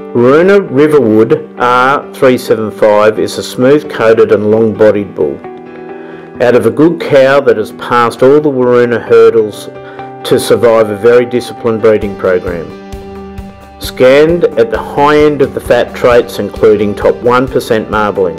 Wirruna Riverwood R375 is a smooth coated and long bodied bull. Out of a good cow that has passed all the Wirruna hurdles to survive a very disciplined breeding program. Scanned at the high end of the fat traits including top 1% marbling.